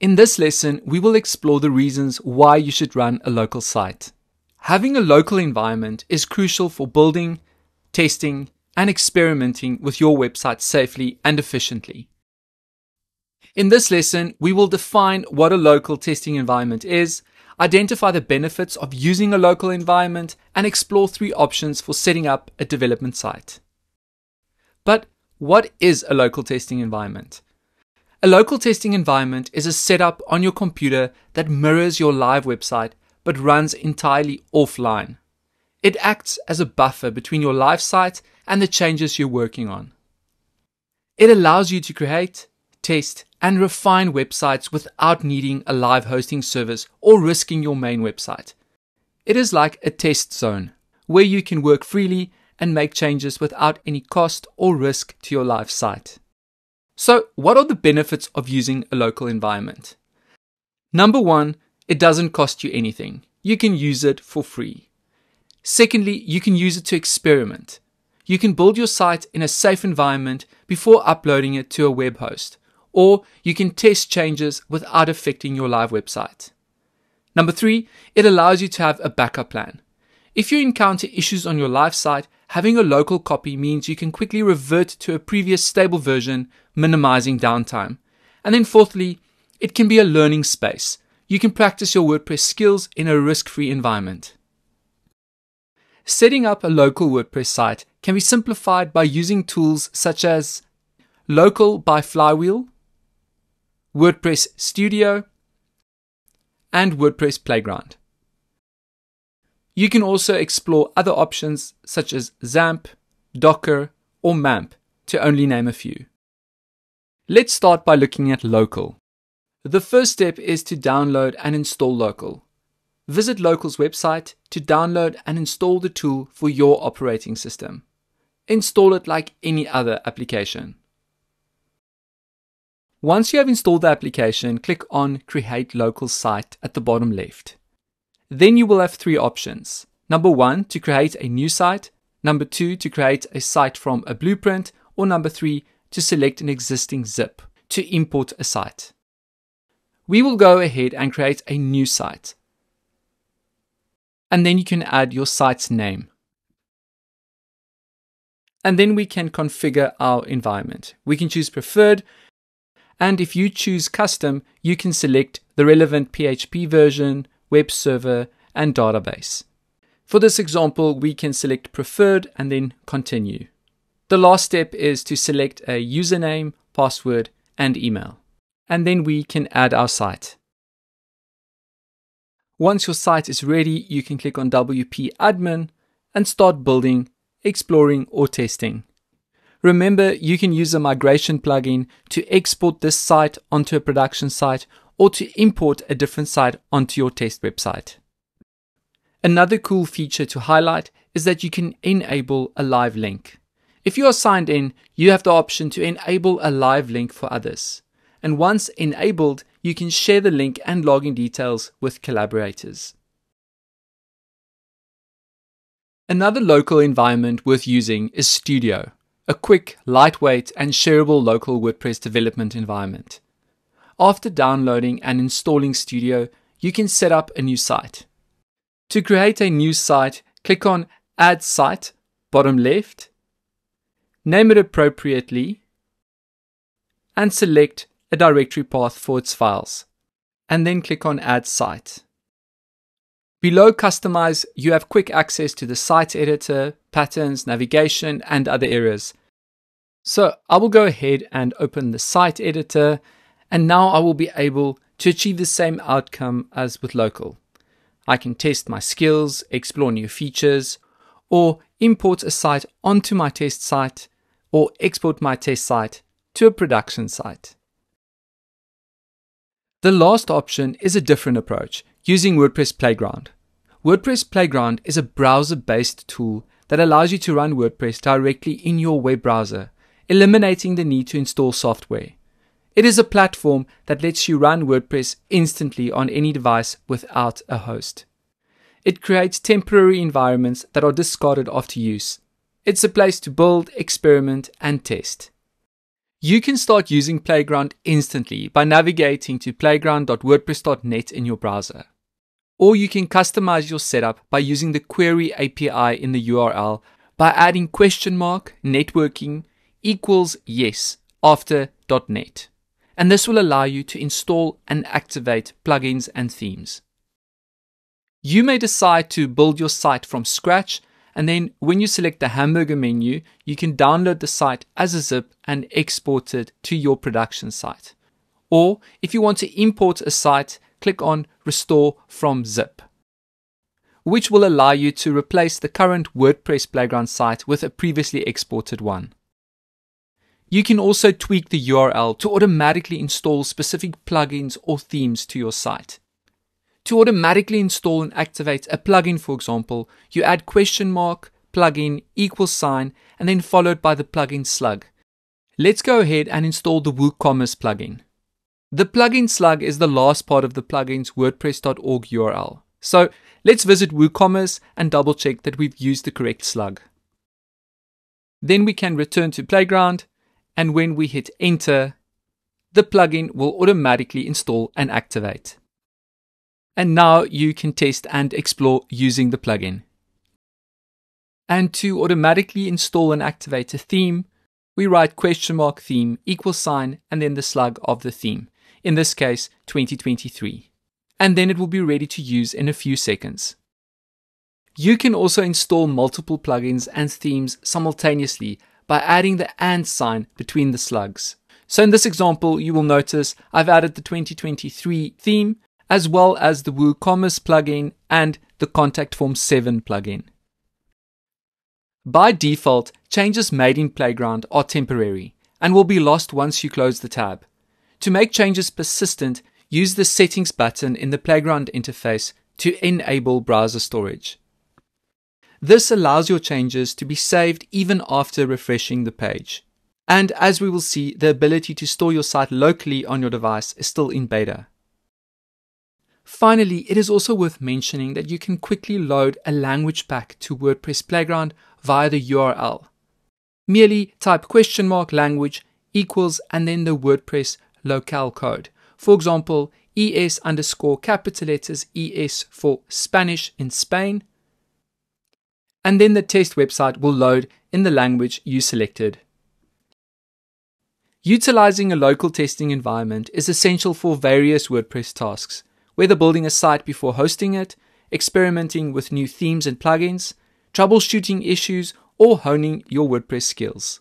In this lesson, we will explore the reasons why you should run a local site. Having a local environment is crucial for building, testing, and experimenting with your website safely and efficiently. In this lesson, we will define what a local testing environment is, identify the benefits of using a local environment, and explore three options for setting up a development site. But what is a local testing environment? A local testing environment is a setup on your computer that mirrors your live website but runs entirely offline. It acts as a buffer between your live site and the changes you're working on. It allows you to create, test, and refine websites without needing a live hosting service or risking your main website. It is like a test zone where you can work freely and make changes without any cost or risk to your live site. So, what are the benefits of using a local environment? Number one, it doesn't cost you anything. You can use it for free. Secondly, you can use it to experiment. You can build your site in a safe environment before uploading it to a web host, or you can test changes without affecting your live website. Number three, it allows you to have a backup plan. If you encounter issues on your live site, having a local copy means you can quickly revert to a previous stable version, minimizing downtime. And then fourthly, it can be a learning space. You can practice your WordPress skills in a risk free environment. Setting up a local WordPress site can be simplified by using tools such as Local by Flywheel, WordPress Studio, and WordPress Playground. You can also explore other options such as XAMPP, Docker, or MAMP, to only name a few. Let's start by looking at local. The first step is to download and install local. Visit Local's website to download and install the tool for your operating system. Install it like any other application. Once you have installed the application, click on Create Local Site at the bottom left. Then you will have three options. Number one, to create a new site. Number two, to create a site from a blueprint. Or number three, to select an existing zip to import a site. We will go ahead and create a new site. And then you can add your site's name. And then we can configure our environment. We can choose preferred and if you choose custom, you can select the relevant PHP version, web server, and database. For this example, we can select preferred and then continue. The last step is to select a username, password, and email. And then we can add our site. Once your site is ready, you can click on WP admin and start building, exploring, or testing. Remember, you can use a migration plugin to export this site onto a production site or to import a different site onto your test website. Another cool feature to highlight is that you can enable a live link. If you are signed in, you have the option to enable a live link for others. And once enabled, you can share the link and login details with collaborators. Another local environment worth using is Studio a quick, lightweight, and shareable local WordPress development environment. After downloading and installing Studio, you can set up a new site. To create a new site, click on Add Site, bottom left, name it appropriately, and select a directory path for its files, and then click on Add Site. Below Customize, you have quick access to the site editor, patterns, navigation, and other areas, so I will go ahead and open the site editor and now I will be able to achieve the same outcome as with local. I can test my skills, explore new features, or import a site onto my test site, or export my test site to a production site. The last option is a different approach using WordPress Playground. WordPress Playground is a browser based tool that allows you to run WordPress directly in your web browser eliminating the need to install software. It is a platform that lets you run WordPress instantly on any device without a host. It creates temporary environments that are discarded after use. It's a place to build, experiment, and test. You can start using Playground instantly by navigating to playground.wordpress.net in your browser. Or you can customize your setup by using the query API in the URL by adding question mark networking equals yes after .net. And this will allow you to install and activate plugins and themes. You may decide to build your site from scratch and then when you select the hamburger menu, you can download the site as a zip and export it to your production site. Or if you want to import a site, click on Restore from Zip, which will allow you to replace the current WordPress Playground site with a previously exported one. You can also tweak the URL to automatically install specific plugins or themes to your site. To automatically install and activate a plugin, for example, you add question mark, plugin, equal sign, and then followed by the plugin slug. Let's go ahead and install the WooCommerce plugin. The plugin slug is the last part of the plugin's WordPress.org URL. So let's visit WooCommerce and double check that we've used the correct slug. Then we can return to Playground, and when we hit enter, the plugin will automatically install and activate. And now you can test and explore using the plugin. And to automatically install and activate a theme, we write question mark theme equal sign and then the slug of the theme, in this case 2023. And then it will be ready to use in a few seconds. You can also install multiple plugins and themes simultaneously by adding the and sign between the slugs. So in this example, you will notice I've added the 2023 theme as well as the WooCommerce plugin and the Contact Form 7 plugin. By default, changes made in Playground are temporary and will be lost once you close the tab. To make changes persistent, use the Settings button in the Playground interface to enable browser storage. This allows your changes to be saved even after refreshing the page. And as we will see, the ability to store your site locally on your device is still in beta. Finally, it is also worth mentioning that you can quickly load a language pack to WordPress Playground via the URL. Merely type question mark language equals and then the WordPress locale code. For example, ES underscore capital letters ES for Spanish in Spain. And then the test website will load in the language you selected. Utilizing a local testing environment is essential for various WordPress tasks whether building a site before hosting it, experimenting with new themes and plugins, troubleshooting issues, or honing your WordPress skills.